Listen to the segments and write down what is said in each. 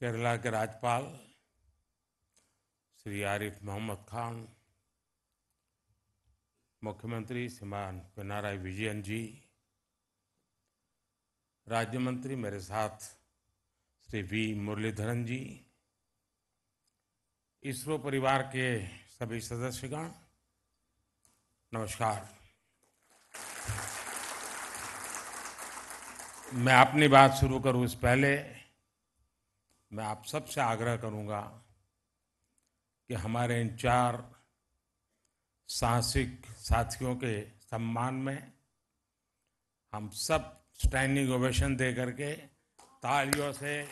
केरला के राज्यपाल श्री आरिफ मोहम्मद खान, मुख्यमंत्री श्रीमान पिनाराई विजयन जी राज्य मंत्री मेरे साथ श्री वी मुरलीधरन जी, इसरो परिवार के सभी सदस्यगण, नमस्कार। मैं अपनी बात शुरू करूँ इस पहले। मैं आप सबसे आग्रह करूँगा कि हमारे इन चार साहसिक साथियों के सम्मान में हम सब स्टैंडिंग ओवेशन दे करके तालियों से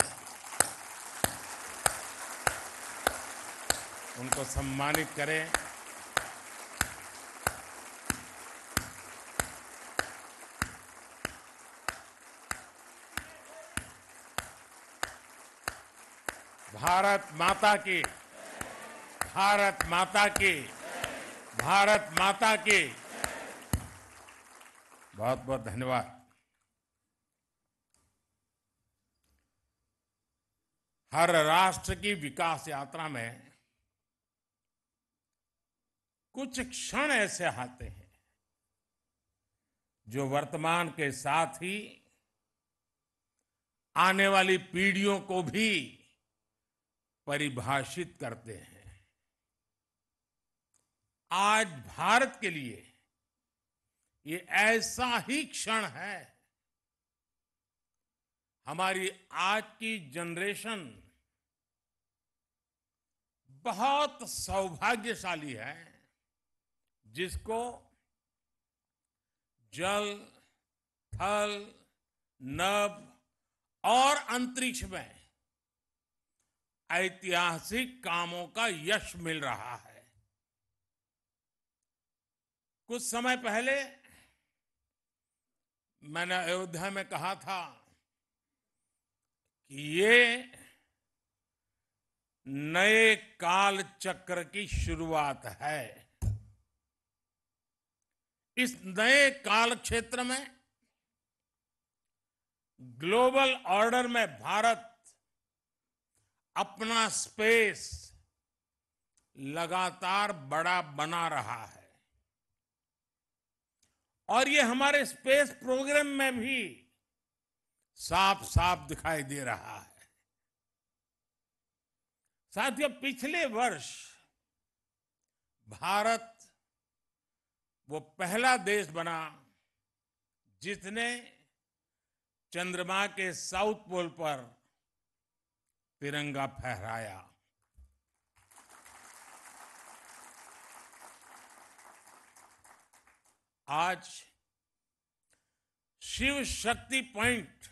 उनको सम्मानित करें। भारत माता की। भारत माता की। भारत माता की। बहुत बहुत धन्यवाद। हर राष्ट्र की विकास यात्रा में कुछ क्षण ऐसे आते हैं, जो वर्तमान के साथ ही आने वाली पीढ़ियों को भी परिभाषित करते हैं। आज भारत के लिए ये ऐसा ही क्षण है। हमारी आज की जनरेशन बहुत सौभाग्यशाली है, जिसको जल, थल, नभ और अंतरिक्ष में ऐतिहासिक कामों का यश मिल रहा है। कुछ समय पहले मैंने अयोध्या में कहा था कि ये नए काल चक्र की शुरुआत है। इस नए काल क्षेत्र में ग्लोबल ऑर्डर में भारत अपना स्पेस लगातार बड़ा बना रहा है। और ये हमारे स्पेस प्रोग्राम में भी साफ़ साफ़ दिखाई दे रहा है। साथियों, पिछले वर्ष भारत वो पहला देश बना जिसने चंद्रमा के साउथ पोल पर तिरंगा फहराया। आज शिव शक्ति पॉइंट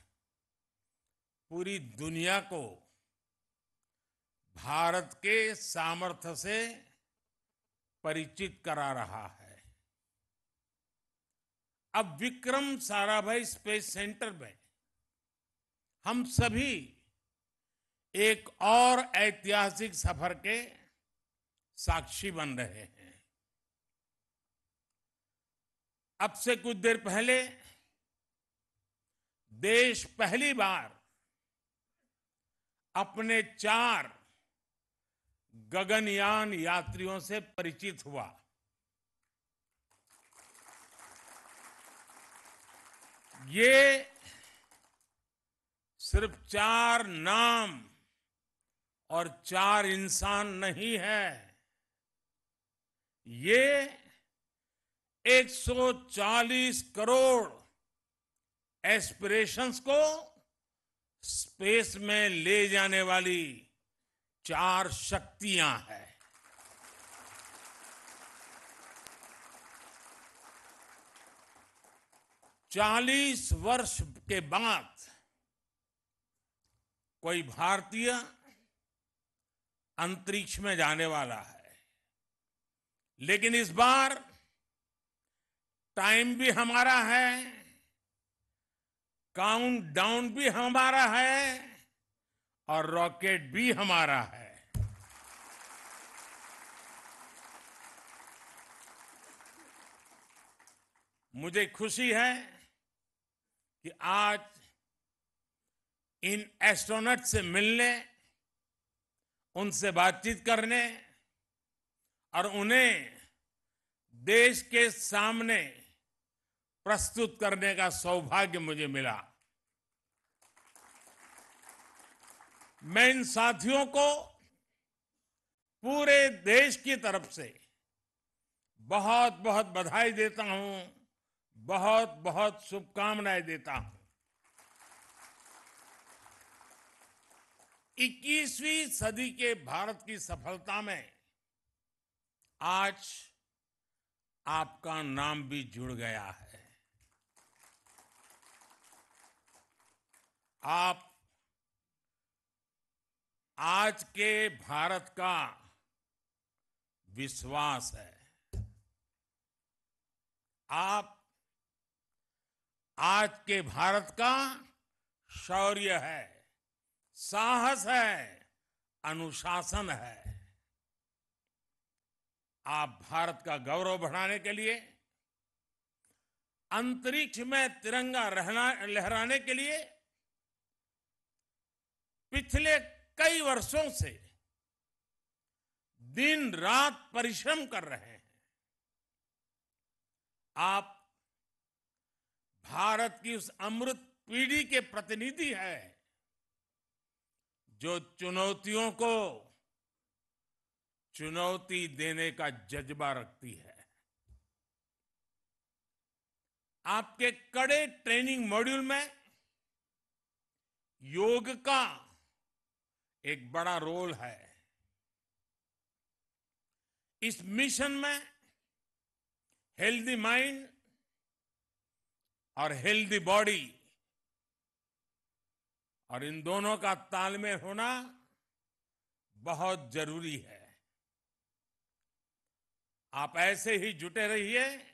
पूरी दुनिया को भारत के सामर्थ्य से परिचित करा रहा है। अब विक्रम साराभाई स्पेस सेंटर में हम सभी एक और ऐतिहासिक सफ़र के साक्षी बन रहे हैं। अब से कुछ देर पहले देश पहली बार अपने चार गगनयान यात्रियों से परिचित हुआ। ये सिर्फ़ चार नाम और चार इंसान नहीं है। ये 140 करोड़ एस्पिरेशंस को स्पेस में ले जाने वाली चार शक्तियाँ हैं। चालीस वर्ष के बाद कोई भारतीय अंतरिक्ष में जाने वाला है। लेकिन इस बार टाइम भी हमारा है काउंट डाउन भी हमारा है और रॉकेट भी हमारा है। मुझे खुशी है कि आज इन एस्ट्रोनॉट से मिलने उनसे बातचीत करने और उन्हें देश के सामने प्रस्तुत करने का सौभाग्य मुझे मिला। मैं इन साथियों को पूरे देश की तरफ़ से बहुत बहुत बधाई देता हूँ बहुत बहुत शुभकामनाएँ देता हूँ। 21वीं सदी के भारत की सफलता में आज आपका नाम भी जुड़ गया है। आप आज के भारत का विश्वास है। आप आज के भारत का शौर्य है। साहस है, अनुशासन है। आप भारत का गौरव बढ़ाने के लिए, अंतरिक्ष में तिरंगा रहना, लहराने के लिए, पिछले कई वर्षों से दिन रात परिश्रम कर रहे हैं। आप भारत की उस अमृत पीढ़ी के प्रतिनिधि है। जो चुनौतियों को चुनौती देने का जज्बा रखती है। आपके कड़े ट्रेनिंग मॉड्यूल में योग का एक बड़ा रोल है। इस मिशन में हेल्दी माइंड और हेल्दी बॉडी और इन दोनों का तालमेल होना बहुत ज़रूरी है। आप ऐसे ही जुटे रहिए,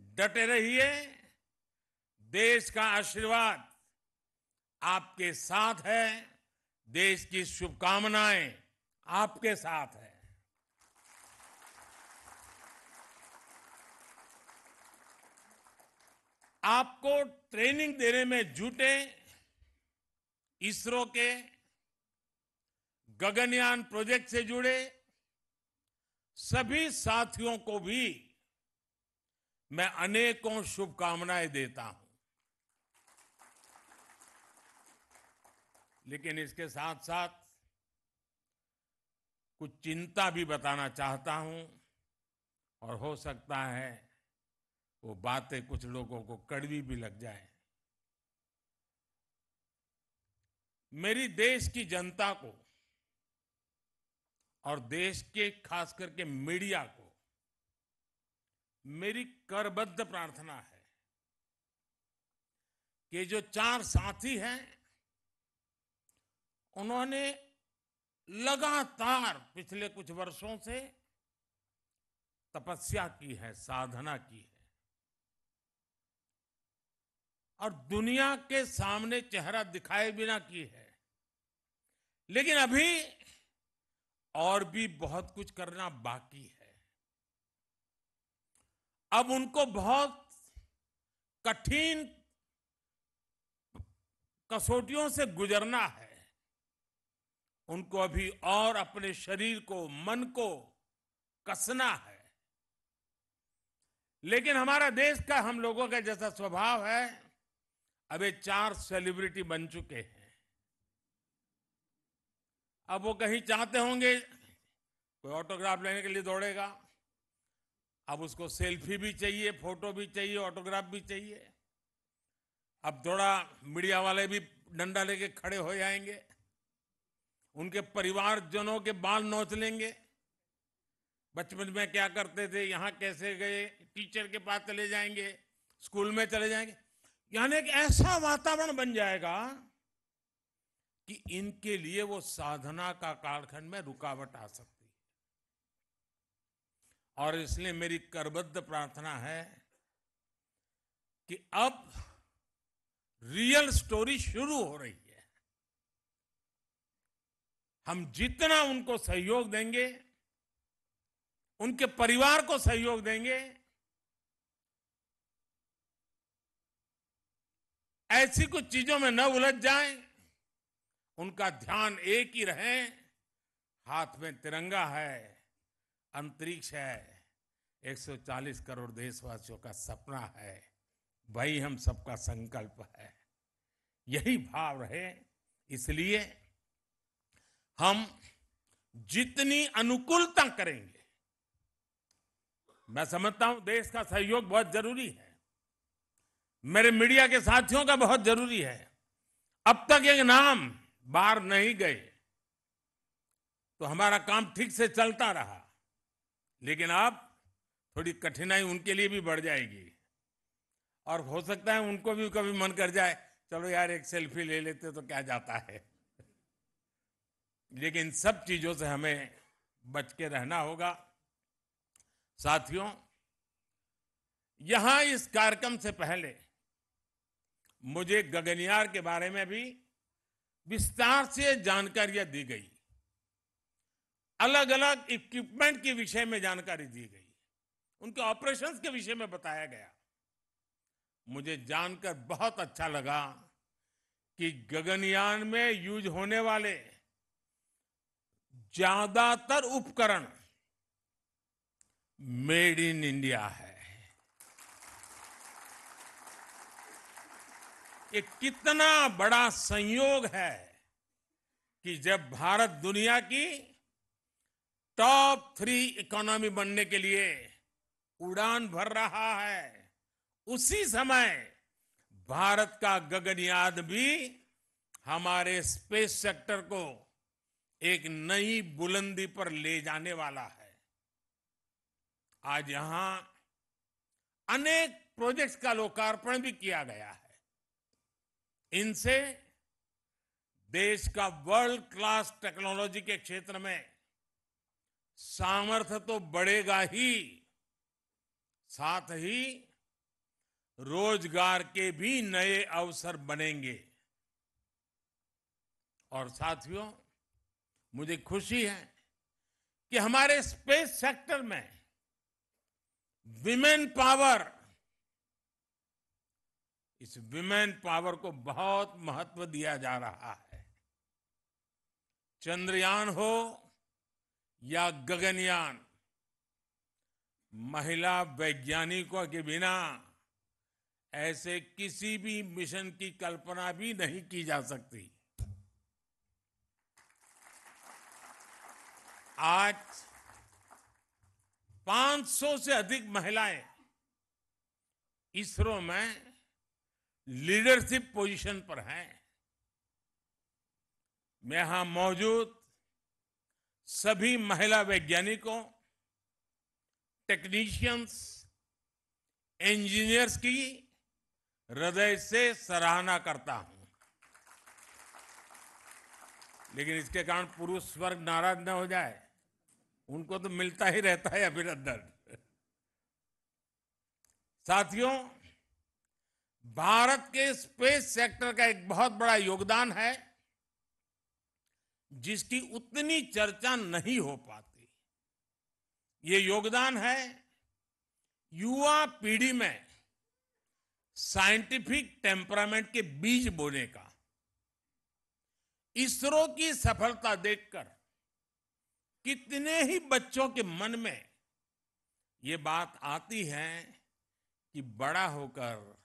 डटे रहिए। देश का आशीर्वाद आपके साथ है, देश की शुभकामनाएँ आपके साथ है। आपको ट्रेनिंग देने में जुटे इसरो के गगनयान प्रोजेक्ट से जुड़े सभी साथियों को भी मैं अनेकों शुभकामनाएँ देता हूँ। लेकिन इसके साथ साथ कुछ चिंता भी बताना चाहता हूँ और हो सकता है वो बातें कुछ लोगों को कड़वी भी लग जाए। मेरी देश की जनता को और देश के खास करके मीडिया को मेरी करबद्ध प्रार्थना है कि जो चार साथी हैं, उन्होंने लगातार पिछले कुछ वर्षों से तपस्या की है, साधना की है। और दुनिया के सामने चेहरा दिखाए बिना की है। लेकिन अभी और भी बहुत कुछ करना बाकी है। अब उनको बहुत कठिन कसौटियों से गुजरना है। उनको अभी और अपने शरीर को, मन को कसना है। लेकिन हमारा देश का हम लोगों का जैसा स्वभाव है, अबे चार सेलिब्रिटी बन चुके हैं। अब वो कहीं चाहते होंगे, कोई ऑटोग्राफ लेने के लिए दौड़ेगा। अब उसको सेल्फी भी चाहिए फ़ोटो भी चाहिए ऑटोग्राफ भी चाहिए। अब थोड़ा मीडिया वाले भी डंडा लेके खड़े हो जाएँगे। उनके परिवारजनों के बाल नोच लेंगे। बचपन में क्या करते थे, यहाँ कैसे गए टीचर के पास चले जाएँगे स्कूल में चले जाएँगे। यानी एक ऐसा वातावरण बन जाएगा कि इनके लिए वो साधना का कालखंड में रुकावट आ सकती। है और इसलिए मेरी करबद्ध प्रार्थना है कि अब रियल स्टोरी शुरू हो रही है। हम जितना उनको सहयोग देंगे उनके परिवार को सहयोग देंगे ऐसी कुछ चीज़ों में न उलझ जाएँ, उनका ध्यान एक ही रहे, हाथ में तिरंगा है, अंतरिक्ष है 140 करोड़ देशवासियों का सपना है, वही हम सबका संकल्प है। यही भाव रहे, इसलिए हम जितनी अनुकूलता करेंगे, मैं समझता हूँ देश का सहयोग बहुत ज़रूरी है, मेरे मीडिया के साथियों का बहुत ज़रूरी है, अब तक एक नाम बाहर नहीं गए तो हमारा काम ठीक से चलता रहा। लेकिन अब थोड़ी कठिनाई उनके लिए भी बढ़ जाएगी। और हो सकता है उनको भी कभी मन कर जाए, चलो यार, एक सेल्फी ले लेते तो क्या जाता है? लेकिन सब चीज़ों से हमें बच के रहना होगा। साथियों, यहाँ इस कार्यक्रम से पहले मुझे गगनयान के बारे में भी विस्तार से जानकारियाँ दी गई। अलग अलग इक्विपमेंट के विषय में जानकारी दी गई। उनके ऑपरेशंस के विषय में बताया गया। मुझे जानकर बहुत अच्छा लगा कि गगनयान में यूज़ होने वाले ज़्यादातर उपकरण मेड इन इंडिया है। ये कितना बड़ा संयोग है कि जब भारत दुनिया की टॉप थ्री इकोनॉमी बनने के लिए उड़ान भर रहा है, उसी समय भारत का गगनयान भी हमारे स्पेस सेक्टर को एक नई बुलंदी पर ले जाने वाला है। आज यहाँ अनेक प्रोजेक्ट्स का लोकार्पण भी किया गया है। इनसे देश का वर्ल्ड क्लास टेक्नोलॉजी के क्षेत्र में सामर्थ्य तो बढ़ेगा ही, साथ ही रोज़गार के भी नए अवसर बनेंगे। और साथियों, मुझे खुशी है कि हमारे स्पेस सेक्टर में विमेन पावर इस विमेन पावर को बहुत महत्व दिया जा रहा है। चंद्रयान हो या गगनयान, महिला वैज्ञानिकों के बिना ऐसे किसी भी मिशन की कल्पना भी नहीं की जा सकती। आज 500 से अधिक महिलाएँ इसरो में लीडरशिप पोजीशन पर हैं। मैं यहाँ मौजूद सभी महिला वैज्ञानिकों टेक्नीशियंस इंजीनियर्स की हृदय से सराहना करता हूँ। लेकिन इसके कारण पुरुष वर्ग नाराज़ न हो जाए। उनको तो मिलता ही रहता है अभिनंदन। साथियों भारत के स्पेस सेक्टर का एक बहुत बड़ा योगदान है, जिसकी उतनी चर्चा नहीं हो पाती। ये योगदान है युवा पीढ़ी में साइंटिफिक टेम्परामेंट के बीज बोने का। इसरो की सफलता देखकर कितने ही बच्चों के मन में ये बात आती है कि बड़ा होकर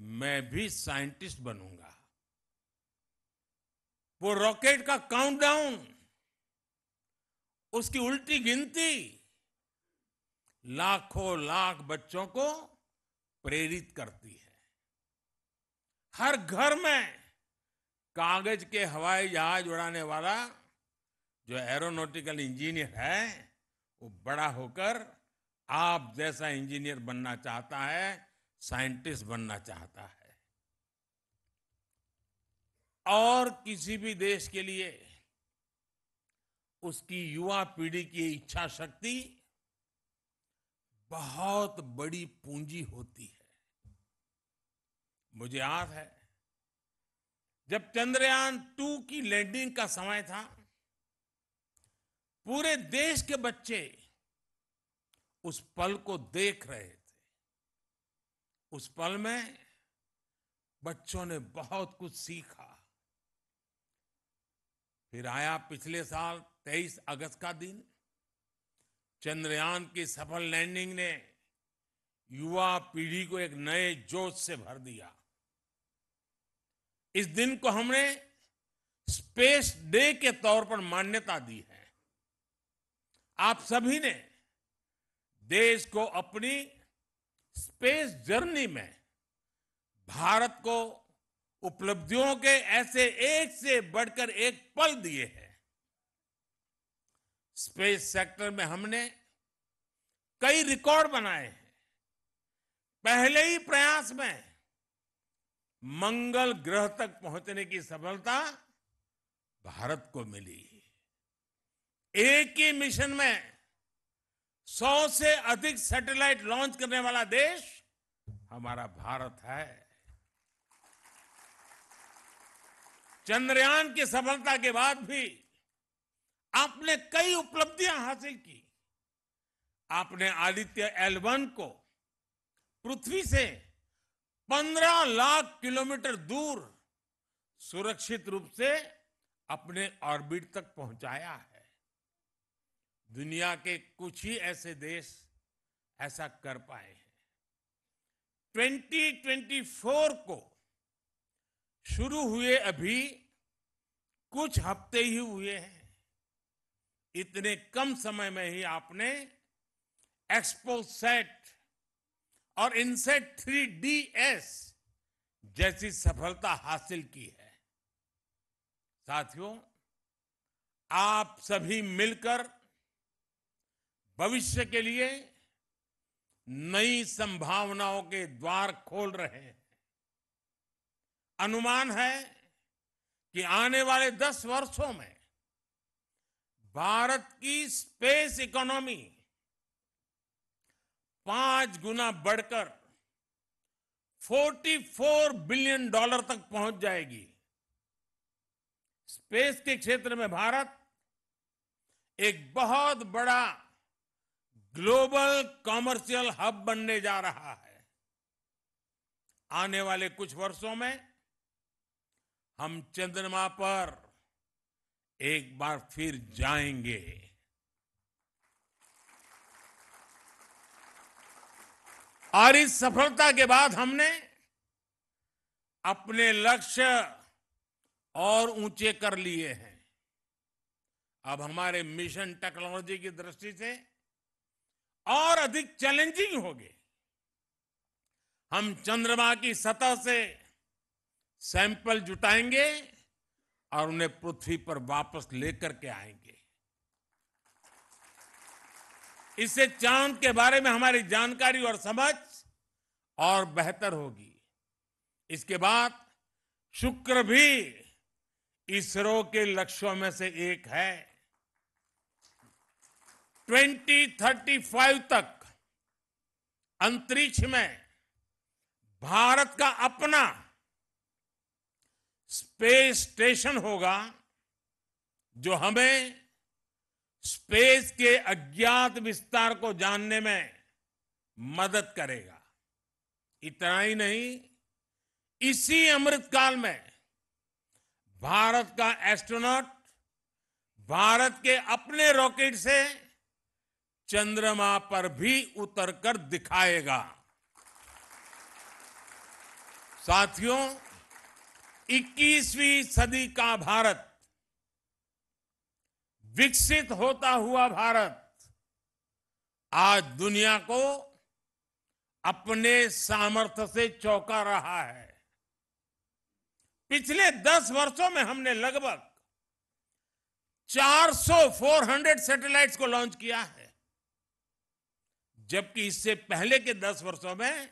मैं भी साइंटिस्ट बनूँगा। वो रॉकेट का काउंटडाउन उसकी उल्टी गिनती, लाखों लाख बच्चों को प्रेरित करती है। हर घर में कागज़ के हवाई जहाज़ उड़ाने वाला जो एरोनॉटिकल इंजीनियर है, वो बड़ा होकर आप जैसा इंजीनियर बनना चाहता है साइंटिस्ट बनना चाहता है। और किसी भी देश के लिए उसकी युवा पीढ़ी की इच्छा शक्ति बहुत बड़ी पूंजी होती है। मुझे याद है, जब चंद्रयान टू की लैंडिंग का समय था, पूरे देश के बच्चे उस पल को देख रहे उस पल में बच्चों ने बहुत कुछ सीखा। फिर आया पिछले साल 23 अगस्त का दिन। चंद्रयान की सफल लैंडिंग ने युवा पीढ़ी को एक नए जोश से भर दिया। इस दिन को हमने स्पेस डे के तौर पर मान्यता दी है। आप सभी ने देश को अपनी स्पेस जर्नी में भारत को उपलब्धियों के ऐसे एक से बढ़कर एक पल दिए हैं। स्पेस सेक्टर में हमने कई रिकॉर्ड बनाए हैं। पहले ही प्रयास में मंगल ग्रह तक पहुँचने की सफलता भारत को मिली। एक ही मिशन में सौ से अधिक सैटेलाइट लॉन्च करने वाला देश हमारा भारत है। चंद्रयान की सफलता के बाद भी आपने कई उपलब्धियाँ हासिल की। आपने आदित्य एल वन को पृथ्वी से 15 लाख किलोमीटर दूर सुरक्षित रूप से अपने ऑर्बिट तक पहुँचाया। है दुनिया के कुछ ही ऐसे देश ऐसा कर पाए हैं। 2024 को शुरू हुए अभी कुछ हफ़्ते ही हुए हैं। इतने कम समय में ही आपने एक्सपो सेट और इनसेट थ्री डी एस जैसी सफलता हासिल की है। साथियों, आप सभी मिलकर भविष्य के लिए नई संभावनाओं के द्वार खोल रहे हैं। अनुमान है कि आने वाले दस वर्षों में भारत की स्पेस इकोनॉमी पाँच गुना बढ़कर 44 बिलियन डॉलर तक पहुँच जाएगी। स्पेस के क्षेत्र में भारत एक बहुत बड़ा ग्लोबल कॉमर्शियल हब बनने जा रहा है। आने वाले कुछ वर्षों में हम चंद्रमा पर एक बार फिर जाएँगे। और इस सफलता के बाद हमने अपने लक्ष्य और ऊँचे कर लिए हैं। अब हमारे मिशन टेक्नोलॉजी की दृष्टि से और अधिक चैलेंजिंग होंगे। हम चंद्रमा की सतह से सैंपल जुटाएँगे और उन्हें पृथ्वी पर वापस लेकर के आएँगे। इससे चाँद के बारे में हमारी जानकारी और समझ और बेहतर होगी। इसके बाद शुक्र भी इसरो के लक्ष्यों में से एक है। 2035 तक अंतरिक्ष में भारत का अपना स्पेस स्टेशन होगा, जो हमें स्पेस के अज्ञात विस्तार को जानने में मदद करेगा। इतना ही नहीं, इसी अमृतकाल में भारत का एस्ट्रोनॉट, भारत के अपने रॉकेट से चंद्रमा पर भी उतरकर दिखाएगा। साथियों 21वीं सदी का भारत, विकसित होता हुआ भारत, आज दुनिया को अपने सामर्थ्य से चौंका रहा है। पिछले दस वर्षों में हमने लगभग 400 400 सैटेलाइट्स को लॉन्च किया है। जबकि इससे पहले के दस वर्षों में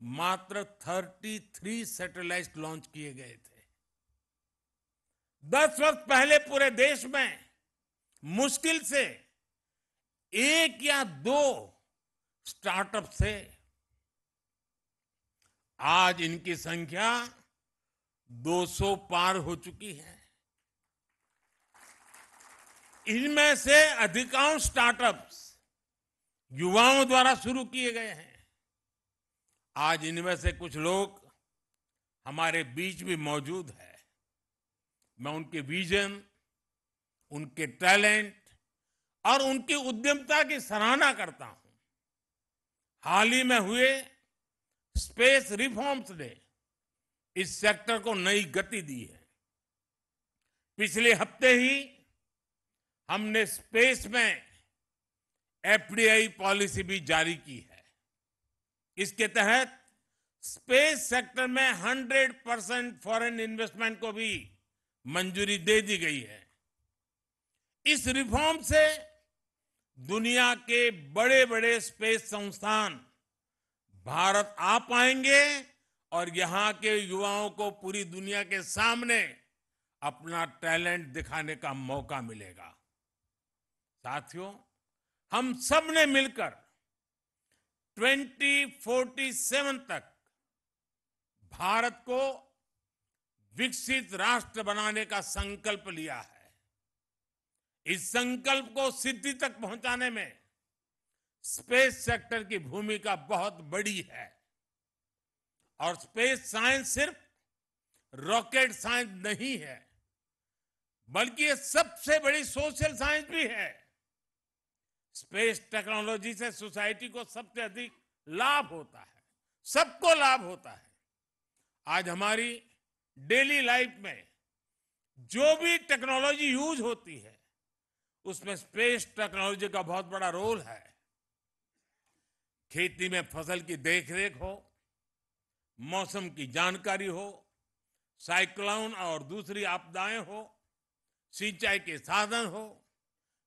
मात्र 33 सैटेलाइट लॉन्च किए गए थे। दस वर्ष पहले पूरे देश में मुश्किल से एक या दो स्टार्टअप थे आज इनकी संख्या 200 पार हो चुकी है। इनमें से अधिकांश स्टार्टअप्स युवाओं द्वारा शुरू किए गए हैं। आज इनमें से कुछ लोग हमारे बीच भी मौजूद है। मैं उनके विजन, उनके टैलेंट और उनकी उद्यमता की सराहना करता हूँ। हाल ही में हुए स्पेस रिफॉर्म्स ने इस सेक्टर को नई गति दी है। पिछले हफ़्ते ही हमने स्पेस में एफडीआई पॉलिसी भी जारी की है। इसके तहत स्पेस सेक्टर में 100 परसेंट फॉरेन इन्वेस्टमेंट को भी मंजूरी दे दी गई है। इस रिफॉर्म से दुनिया के बड़े बड़े स्पेस संस्थान भारत आ पाएँगे और यहाँ के युवाओं को पूरी दुनिया के सामने अपना टैलेंट दिखाने का मौका मिलेगा। साथियों हम सबने मिलकर 2047 तक भारत को विकसित राष्ट्र बनाने का संकल्प लिया है। इस संकल्प को सिद्धि तक पहुँचाने में स्पेस सेक्टर की भूमिका बहुत बड़ी है। और स्पेस साइंस सिर्फ़ रॉकेट साइंस नहीं है, बल्कि ये सबसे बड़ी सोशल साइंस भी है। स्पेस टेक्नोलॉजी से सोसाइटी को सबसे अधिक लाभ होता है। सबको लाभ होता है। आज हमारी डेली लाइफ में जो भी टेक्नोलॉजी यूज़ होती है, उसमें स्पेस टेक्नोलॉजी का बहुत बड़ा रोल है। खेती में फ़सल की देखरेख हो, मौसम की जानकारी हो, साइक्लोन और दूसरी आपदाएँ हो, सिंचाई के साधन हो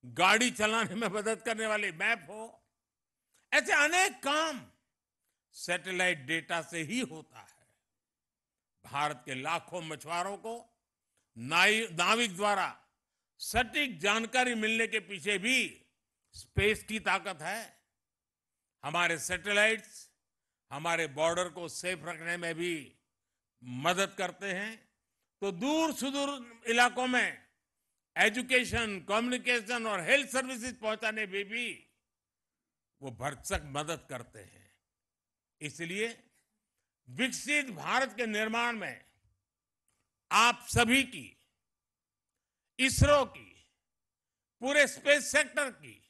गाड़ी चलाने में मदद करने वाली मैप हो। ऐसे अनेक काम सैटेलाइट डेटा से ही होता है। भारत के लाखों मछुआरों को नाविक द्वारा सटीक जानकारी मिलने के पीछे भी स्पेस की ताकत है। हमारे सैटेलाइट्स हमारे बॉर्डर को सेफ़ रखने में भी मदद करते हैं। तो दूर सुदूर इलाकों में एजुकेशन, कम्युनिकेशन और हेल्थ सर्विसेज़ पहुँचाने में भी वो भरसक मदद करते हैं। इसलिए विकसित भारत के निर्माण में आप सभी की, इसरो की, पूरे स्पेस सेक्टर की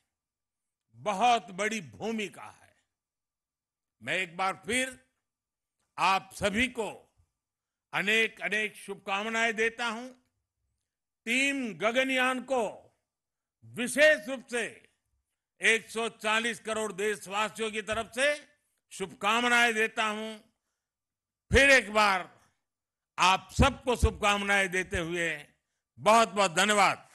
बहुत बड़ी भूमिका है। मैं एक बार फिर आप सभी को अनेक अनेक शुभकामनाएँ देता हूँ। टीम गगनयान को विशेष रूप से 140 करोड़ देशवासियों की तरफ़ से शुभकामनाएँ देता हूँ। फिर एक बार आप सबको शुभकामनाएँ देते हुए बहुत बहुत धन्यवाद।